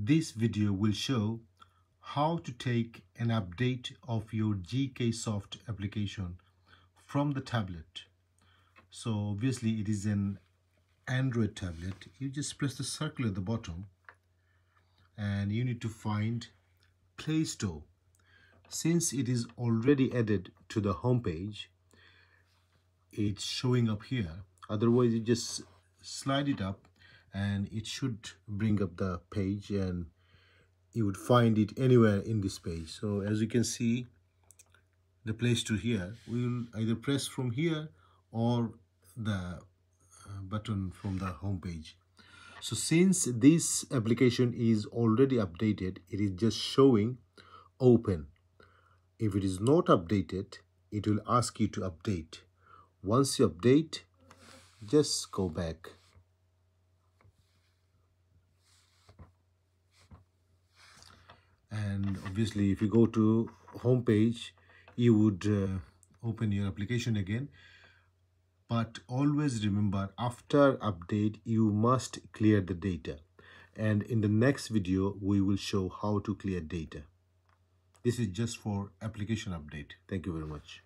This video will show how to take an update of your GKsoft application from the tablet. So obviously it is an Android tablet. You just press the circle at the bottom and you need to find Play Store. Since it is already added to the home page, it's showing up here. Otherwise you just slide it up and it should bring up the page and you would find it anywhere in this page. So as you can see the Play Store here we will either press from here or the uh, button from the home page. So since this application is already updated it is just showing open. If it is not updated it will ask you to update. Once you update just go back and obviously if you go to home page you would uh, open your application again. But always remember after update you must clear the data. And in the next video we will show how to clear data. This is just for application update. Thank you very much